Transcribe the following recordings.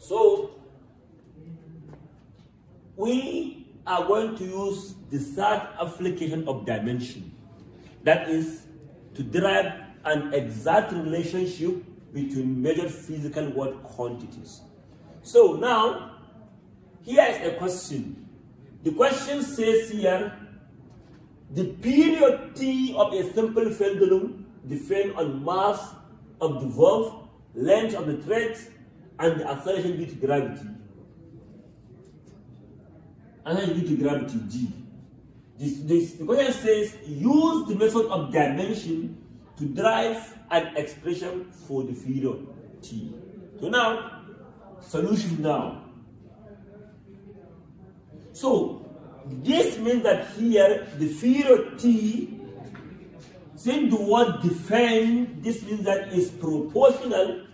So we are going to use the third application of dimension. That is to derive an exact relationship between measured physical world quantities. So now, here is a question. The question says here, the period t of a simple pendulum depends on mass of the valve, length of the threads, and acceleration due to gravity. Acceleration due to gravity, g. This, this, the question says, use the method of dimension to derive an expression for the period t. So now, solution now. So, this means that here the period t, since the word defend, this means that is proportional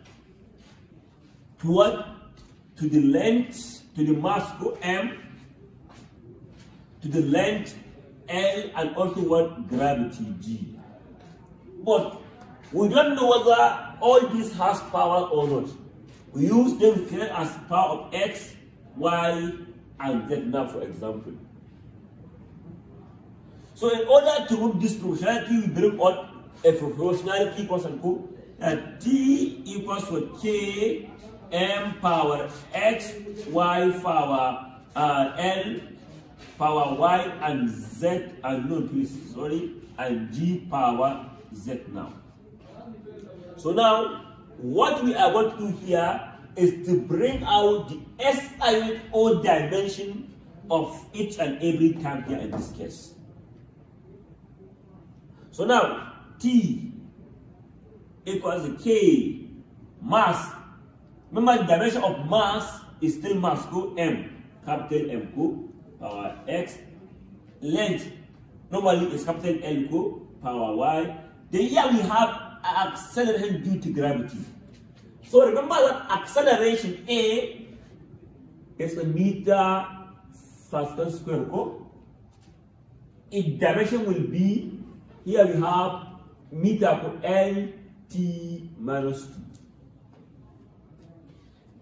to what? To the length, to the mass m, to the length L, and also what? Gravity G. But we don't know whether all this has power or not. We use them here as power of X, Y, and Z now, for example. So in order to prove this proportionality, we bring on a proportionality constant code that T equals for K M power X Y power uh, L power Y and Z and no please sorry and G power Z now. So now what we are going to do here is to bring out the SI or dimension of each and every term here in this case. So now T equals K mass. Remember the dimension of mass is still mass go M, capital M go power X. Length normally is capital L go power Y. Then here we have acceleration due to gravity. So remember that acceleration A is a meter per square go. Its dimension will be here we have meter per L T minus 2.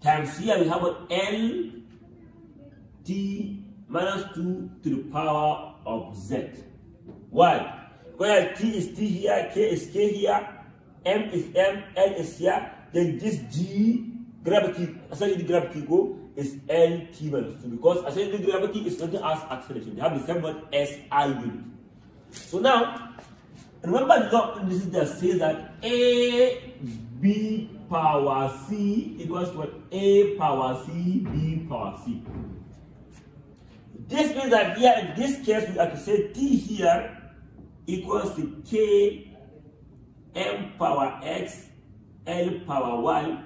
Times here we have an L T minus 2 to the power of Z. Why? Where T is T here, K is K here, M is M, L is here, then this G gravity, essentially gravity go is L T minus 2 because essentially gravity is nothing as acceleration. They have the same word as I unit. So now, remember the this that says that A B power C equals to? A power C B power C. This means that here in this case we have to say T here equals to K M power X L power Y.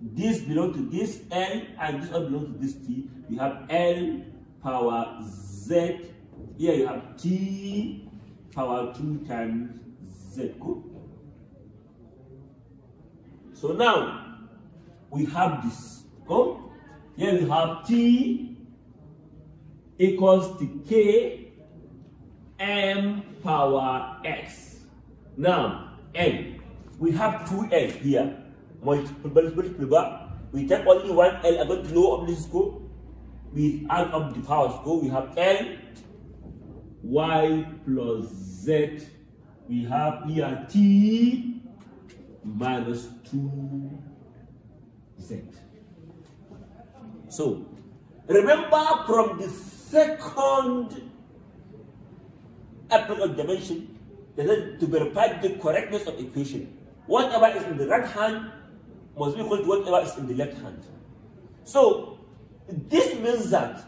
This belongs to this L and this all belongs to this T. We have L power Z. Here you have T power 2 times Z. Good. So now we have this. Go. Here we have T equals to K M power X. Now, N. We have two L here. Multiple. We take only one L and go to low of this score. We add up the power score. We have L Y plus Z. We have here T minus 2Z. So, remember from the second of dimension, to verify the correctness of equation. Whatever is in the right hand must be equal to whatever is in the left hand. So, this means that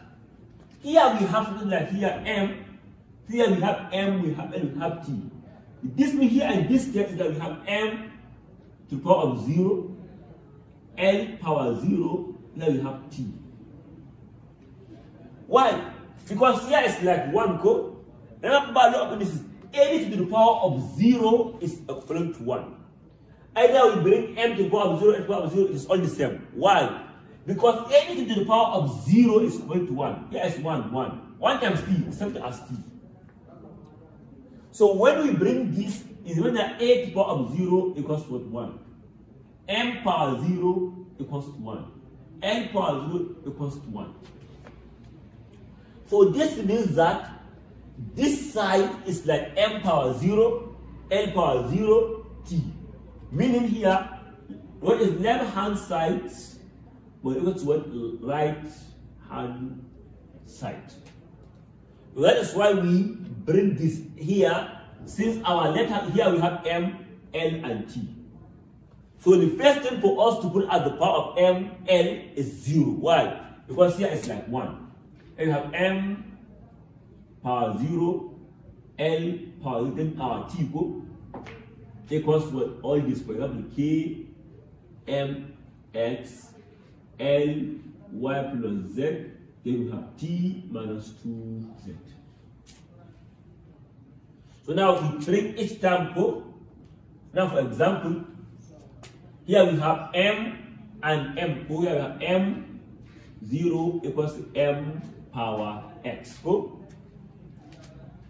here we have something like here M, here we have M, we have L, we have T. This means here in this case that we have M to the power of 0, L power 0, now we have T. Why? Because here is like one code. Remember, this is any to the power of 0 is equivalent to 1. Either we bring m to the power of 0 and power of 0 is all the same. Why? Because anything to the power of 0 is equal to 1. Here is 1, 1. 1 times t is something as t. So when we bring this, is when the a power of 0 equals to 1. m power 0 equals to 1. n power 0 equals to 1. So this means that this side is like m power 0, n power 0, t. Meaning here, what is left hand side will equal to what right hand side. That is why we bring this here, since our letter here we have M, L, and t. So the first thing for us to put at the power of M, L is 0. Why? Because here it's like 1. And you have m power 0, l power 0, then our t go equals what all this, for example, k, m, x, l, y plus z, then we have t minus 2z. So now we bring each term go. Now for example, here we have m and m. Here we have m 0 equals to m power x. Go.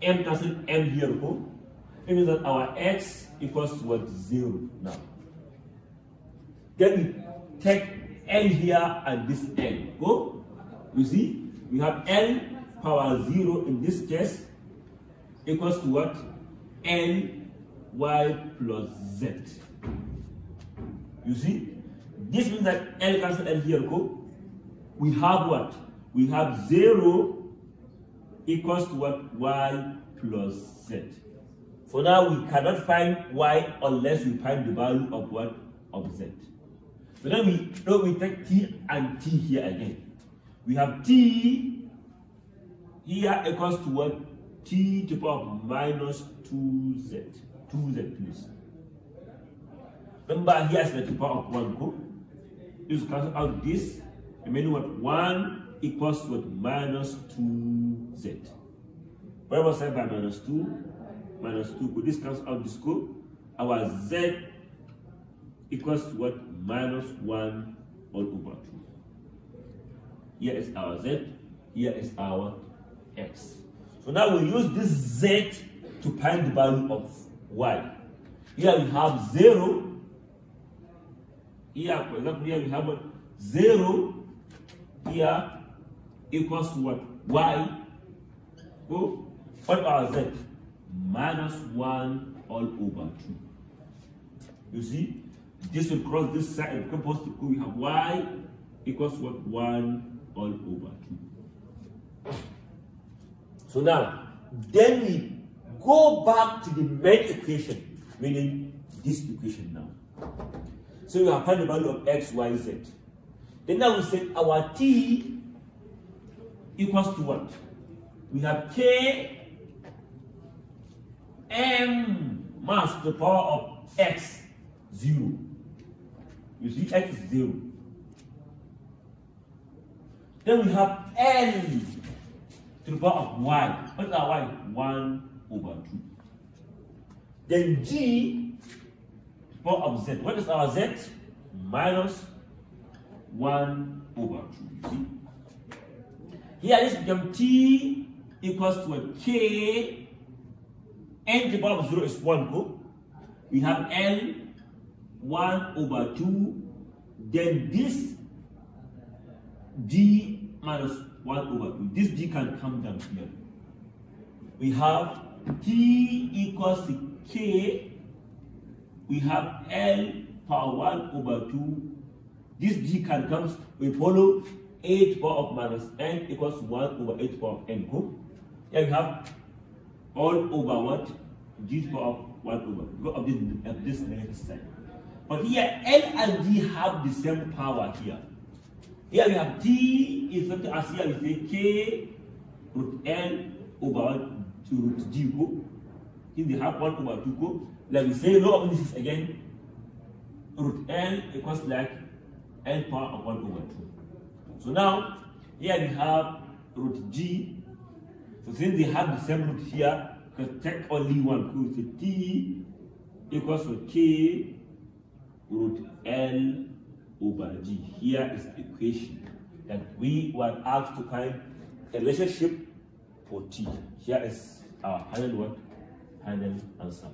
m cancel m here. Go. It means that our x equals to what? 0 now. Then we take n here and this n. Go. You see? We have n power 0 in this case equals to what? n y plus z. You see? This means that L cancel L here, go. We have what? We have 0 equals to what? Y plus Z. For now, we cannot find Y unless we find the value of what? Of Z. So then we, then we take T and T here again. We have T here equals to what? T to the power of minus 2Z. 2Z, please. Remember here is the to power of 1 go. Just cancel out this. Remaining what? 1 equals what? Minus 2z. What was by minus 2? Minus 2 go. This cancel out this go. Our z equals to what? Minus 1 all over 2. Here is our z. Here is our x. So now we use this z to find the value of y. Here we have 0 here, for example, here we have what? 0 here equals to what? Y. Oh, what are z? Minus 1 all over 2. You see? This will cross this side to we have y equals what? 1 all over 2. So now, then we go back to the main equation, meaning this equation now. So we have found the value of x, y, z. Then now we say our t equals to what? We have k m mass to the power of x, 0. You see, x is 0. Then we have l to the power of y. What's our y? 1 over 2. Then g to the power of z. What is our z? Minus 1 over 2. See? Here this becomes t equals to a k. n to the power of 0 is 1. Go. We have l 1 over 2. Then this d minus 1 over 2. This d can come down here. We have t equals k we have L power 1 over 2. This d can come, we follow 8 power of minus n equals 1 over 8 power of n. Go. Here we have all over what? G power of 1 over. Go of this, of this negative sign. But here, L and D have the same power here. Here we have D is what as here we say K root L over to root G. Go. Here they have 1 over 2. Go. Like we say, law of indices again, root n equals like n power of 1 over 2. So now, here we have root g. So since they have the same root here, we can take only one. We say t equals to k root l over g. Here is the equation that we were asked to find a relationship for t. Here is our final one, final answer.